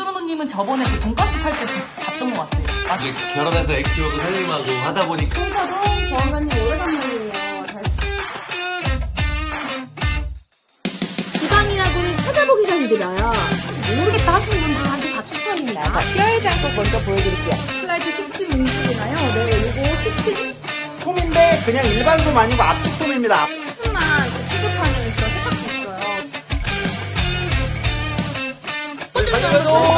쭈루노님은 저번에 그 돈가스 팔 때 봤던 것 같아요. 맞아. 이제 결혼해서 애 키우고 살림하고 하다 보니까 홍사도 보안관님 오래간만이에요. 잘 지방이라고는 찾아보기가 힘들어요. 모르겠다 하시는 분들한테 다 추천입니다. 자, 뼈의 장국 먼저 보여드릴게요. 플라이드 10층 음식이나요? 네, 이거 10층 솜인데 그냥 일반 솜 아니고 압축 솜입니다. 솜만 취급하는 그런 세탁도 있어요. 쭈루노